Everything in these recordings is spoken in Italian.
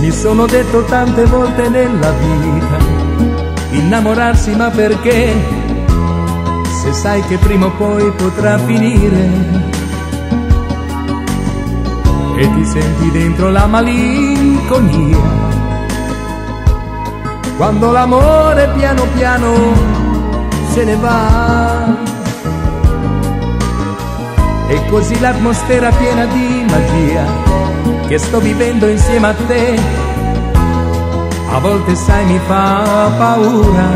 Mi sono detto tante volte nella vita, innamorarsi ma perché? Se sai che prima o poi potrà finire e ti senti dentro la malinconia. Quando l'amore piano piano se ne va. E così l'atmosfera piena di magia che sto vivendo insieme a te, a volte sai mi fa paura.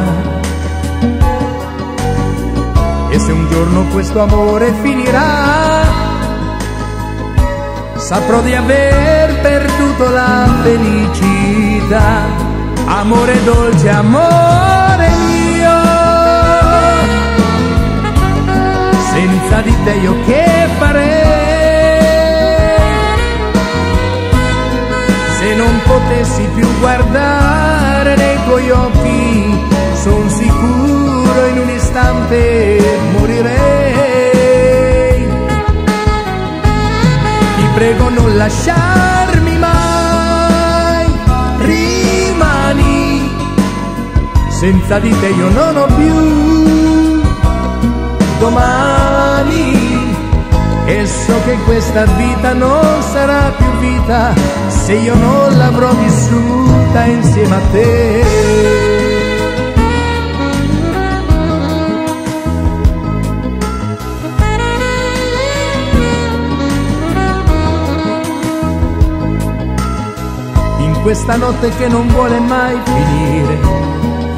E se un giorno questo amore finirà, saprò di aver perduto la felicità. Amore dolce, amore mio, senza di te io che farei? se non potessi più guardare nei tuoi occhi, son sicuro in un istante morirei. Ti prego non lasciarmi senza di te io non ho più domani. E so che questa vita non sarà più vita se io non l'avrò vissuta insieme a te. In questa notte che non vuole mai finire,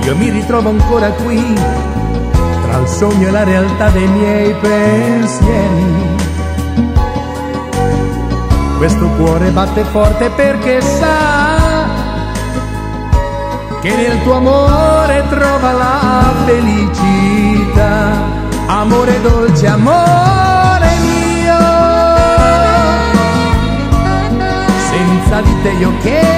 io mi ritrovo ancora qui, tra il sogno e la realtà dei miei pensieri questo cuore batte forte perché sa che nel tuo amore trova la felicità. Amore dolce, amore mio, senza di te io che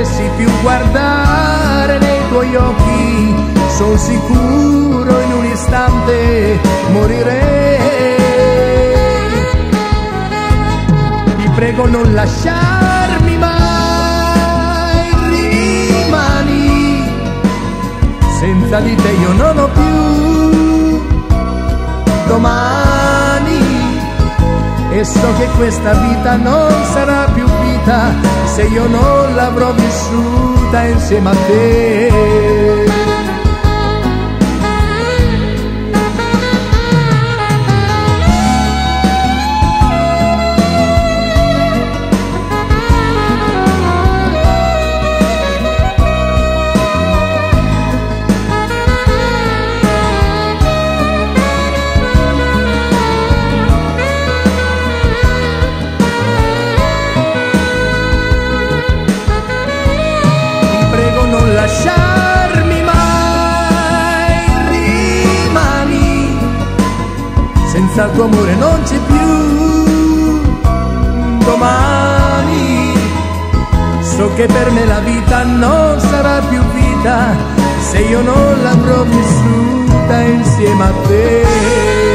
potessi più guardare nei tuoi occhi, sono sicuro in un istante morirei. Ti prego non lasciarmi mai, rimani, senza di te io non ho più domani e so che questa vita non sarà più vita se io non l'avrò vissuta insieme a te. Lasciarmi mai, rimani, senza il tuo amore non c'è più domani. So che per me la vita non sarà più vita se io non l'avrò vissuta insieme a te.